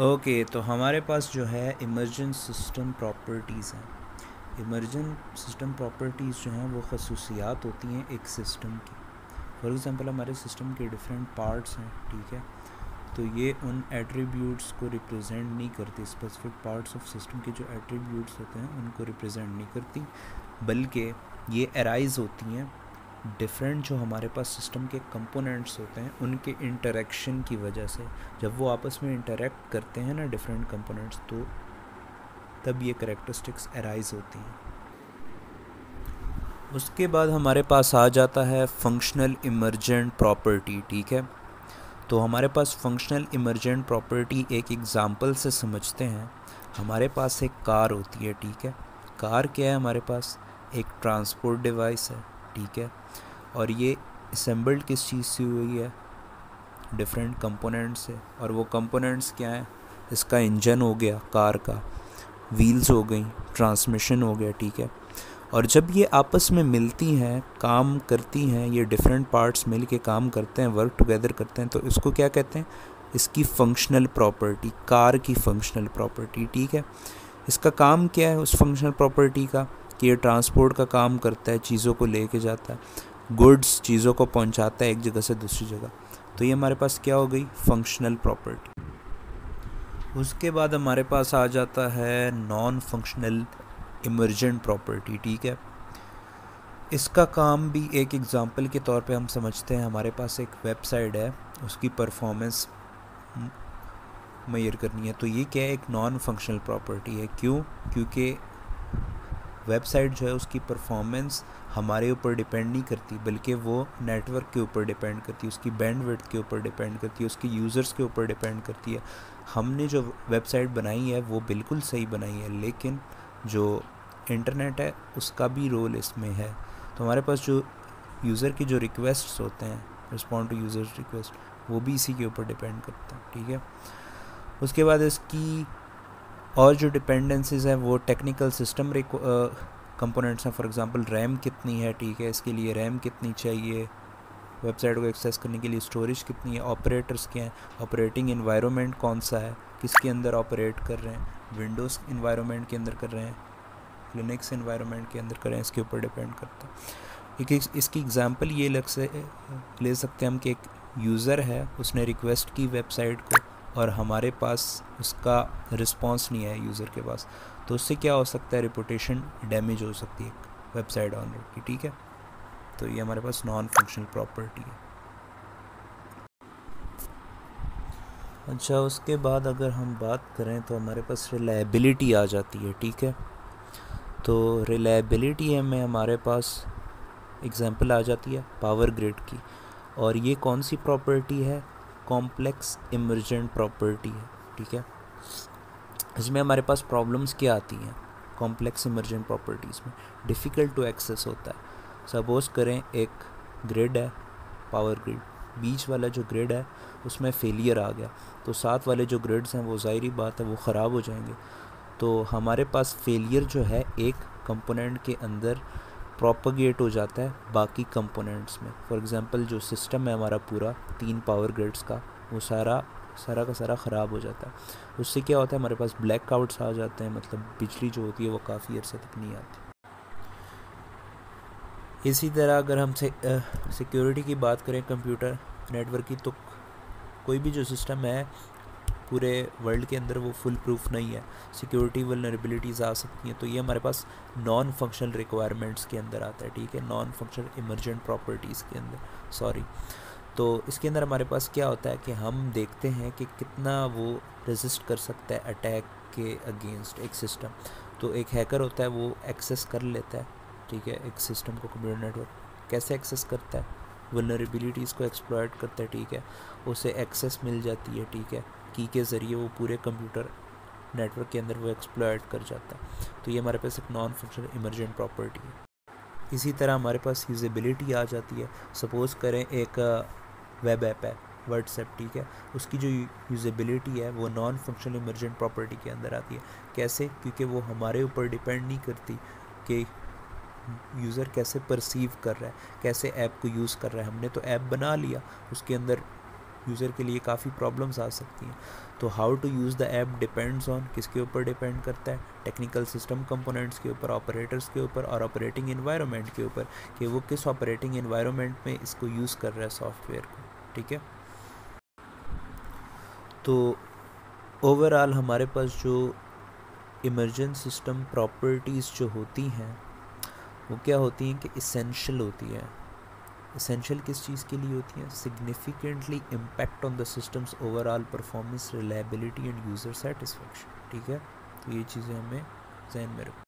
Okay तो हमारे पास जो है इमरजेंट सिस्टम प्रॉपर्टीज़ हैं। इमरजेंट सिस्टम प्रॉपर्टीज़ जो हैं, वो खसूसियात होती हैं एक सिस्टम की। फॉर एग्ज़ाम्पल हमारे सिस्टम के डिफरेंट पार्ट्स हैं, ठीक है? तो ये उन एट्रीब्यूट्स को रिप्रेजेंट नहीं करती। स्पेसिफिक पार्ट्स ऑफ़ सिस्टम के जो एट्रीब्यूट्स होते हैं, उनको रिप्रेजेंट नहीं करती। बल्कि ये अराइज होती हैं डिफरेंट जो हमारे पास सिस्टम के कंपोनेंट्स होते हैं, उनके इंटरेक्शन की वजह से, जब वो आपस में इंटरेक्ट करते हैं ना डिफरेंट कंपोनेंट्स तो तब ये करेक्टरिस्टिक्स अराइज होती हैं। उसके बाद हमारे पास आ जाता है फंक्शनल इमरजेंट प्रॉपर्टी ठीक है? तो हमारे पास फंक्शनल इमरजेंट प्रॉपर्टी एक एग्ज़ाम्पल से समझते हैं। हमारे पास एक कार होती है, ठीक है? कार क्या है हमारे पास? एक ट्रांसपोर्ट डिवाइस है। ठीक है। और ये असम्बल्ड किस चीज़ से हुई है? डिफरेंट कंपोनेंट्स से। और वो कंपोनेंट्स क्या हैं? इसका इंजन हो गया कार का। व्हील्स हो गई ट्रांसमिशन हो गया, ठीक है। और जब ये आपस में मिलती हैं, काम करती हैं, ये डिफरेंट पार्ट्स मिल के काम करते हैं वर्क टुगेदर करते हैं तो इसको क्या कहते हैं? इसकी फंक्शनल प्रॉपर्टी कार की फंक्शनल प्रॉपर्टी ठीक है। इसका काम क्या है उस फंक्शनल प्रॉपर्टी का? कि ये ट्रांसपोर्ट का काम करता है, चीज़ों को ले लेके जाता है गुड्स चीज़ों को पहुंचाता है एक जगह से दूसरी जगह। तो ये हमारे पास क्या हो गई? फंक्शनल प्रॉपर्टी उसके बाद हमारे पास आ जाता है नॉन फंक्शनल इमरजेंट प्रॉपर्टी ठीक है? इसका काम भी एक एग्ज़ाम्पल के तौर पे हम समझते हैं। हमारे पास एक वेबसाइट है, उसकी परफॉर्मेंस मैयर करनी है। तो ये क्या है? एक नॉन फंक्शनल प्रॉपर्टी है। क्यों? क्योंकि वेबसाइट जो है उसकी परफॉर्मेंस हमारे ऊपर डिपेंड नहीं करती, बल्कि वो नेटवर्क के ऊपर डिपेंड करती है, उसकी बैंड के ऊपर डिपेंड करती है, उसके यूज़र्स के ऊपर डिपेंड करती है। हमने जो वेबसाइट बनाई है, वो बिल्कुल सही बनाई है, लेकिन जो इंटरनेट है, उसका भी रोल इसमें है। तो हमारे पास जो यूज़र की जो रिक्वेस्ट होते हैं रिस्पॉन्ड टू यूज़र्स रिक्वेस्ट वो भी इसी के ऊपर डिपेंड करता है, ठीक है? उसके बाद इसकी और जो डिपेंडेंसीज हैं, वो टेक्निकल सिस्टम कंपोनेंट्स हैं। फॉर एग्जांपल रैम कितनी है, ठीक है, इसके लिए रैम कितनी चाहिए? वेबसाइट को एक्सेस करने के लिए स्टोरेज कितनी है? ऑपरेटर्स क्या हैं? ऑपरेटिंग इन्वायरमेंट कौन सा है? किसके अंदर ऑपरेट कर रहे हैं? विंडोज़ इन्वायरमेंट के अंदर कर रहे हैं? लिनक्स इन्वायरमेंट के अंदर कर रहे हैं, इसके ऊपर डिपेंड करता है। एक इसकी एग्ज़ाम्पल ये लग से, ले सकते हैं हम कि एक यूज़र है, उसने रिक्वेस्ट की वेबसाइट को। और हमारे पास उसका रिस्पॉन्स नहीं है यूज़र के पास तो उससे क्या हो सकता है? रिपोटेशन डैमेज हो सकती है वेबसाइट ऑनर की, ठीक है? तो ये हमारे पास नॉन फंक्शनल प्रॉपर्टी है। अच्छा उसके बाद अगर हम बात करें तो हमारे पास रिलायबिलिटी आ जाती है, ठीक है? तो रिलायबिलिटी में हमारे पास एग्जांपल आ जाती है पावर ग्रिड की। और ये कौन सी प्रॉपर्टी है? कॉम्प्लेक्स इमरजेंट प्रॉपर्टी है, ठीक है? इसमें हमारे पास प्रॉब्लम्स क्या आती हैं? कॉम्प्लेक्स इमरजेंट प्रॉपर्टीज़ में। डिफ़िकल्ट टू एक्सेस होता है। सपोज़ करें एक ग्रिड है पावर ग्रिड बीच वाला जो ग्रिड है, उसमें फेलियर आ गया। तो साथ वाले जो ग्रिड्स हैं, वो ज़ाहरी बात है, वो ख़राब हो जाएँगे। तो हमारे पास फेलियर जो है, एक कंपोनेंट के अंदर प्रोपगेट हो जाता है बाकी कंपोनेंट्स में। फॉर एग्ज़ाम्पल जो सिस्टम है हमारा पूरा, तीन पावर ग्रिड्स का, वो सारा सारा का सारा ख़राब हो जाता है। उससे क्या होता है, हमारे पास ब्लैक आउट्स आ जाते हैं मतलब बिजली जो होती है वो काफ़ी अर्से तक नहीं आती। इसी तरह अगर हम सिक्योरिटी की बात करें कंप्यूटर नेटवर्क की तो कोई भी जो सिस्टम है पूरे वर्ल्ड के अंदर वो फुल प्रूफ नहीं है। सिक्योरिटी वलनरेबिलिटीज़ आ सकती हैं। तो ये हमारे पास नॉन फंक्शनल रिक्वायरमेंट्स के अंदर आता है, ठीक है? नॉन फंक्शनल इमरजेंट प्रॉपर्टीज़ के अंदर। सॉरी तो इसके अंदर हमारे पास क्या होता है कि हम देखते हैं कि कितना वो रजिस्ट कर सकता है अटैक के अगेंस्ट एक सिस्टम तो एक हैकर होता है, वो एक्सेस कर लेता है, ठीक है? एक सिस्टम को कंप्यूटर नेटवर्क कैसे एक्सेस करता है? वनरेबिलिटीज़ को एक्सप्लॉयट करता है, ठीक है? उसे एक्सेस मिल जाती है, ठीक है? की के ज़रिए वो पूरे कंप्यूटर नेटवर्क के अंदर वो एक्सप्लॉयट कर जाता है। तो ये हमारे पास एक नॉन फंक्शनल इमरजेंट प्रॉपर्टी है। इसी तरह हमारे पास यूजेबिलिटी आ जाती है। सपोज़ करें एक वेब ऐप है व्हाट्सएप ठीक है? उसकी जो यूजेबिलिटी है, वो नॉन फंक्शनल इमरजेंट प्रॉपर्टी के अंदर आती है। कैसे? क्योंकि वो हमारे ऊपर डिपेंड नहीं करती कि यूज़र कैसे परसीव कर रहा है, कैसे ऐप को यूज़ कर रहा है। हमने तो ऐप बना लिया, उसके अंदर यूज़र के लिए काफ़ी प्रॉब्लम्स आ सकती हैं। तो how to use the app depends on किसके ऊपर डिपेंड करता है टेक्निकल सिस्टम कंपोनेंट्स के ऊपर ऑपरेटर्स के ऊपर और ऑपरेटिंग इन्वायरमेंट के ऊपर कि वो किस ऑपरेटिंग इन्वायरमेंट में इसको यूज़ कर रहा है सॉफ्टवेयर को, ठीक है? तो ओवरऑल हमारे पास जो इमरजेंस सिस्टम प्रॉपर्टीज़ जो होती हैं, वो क्या होती हैं कि इसेंशियल होती है। इसेंशियल किस चीज़ के लिए होती हैं? Significantly impact on the systems overall performance reliability and user satisfaction ठीक है? तो ये चीज़ें हमें जहन में रखनी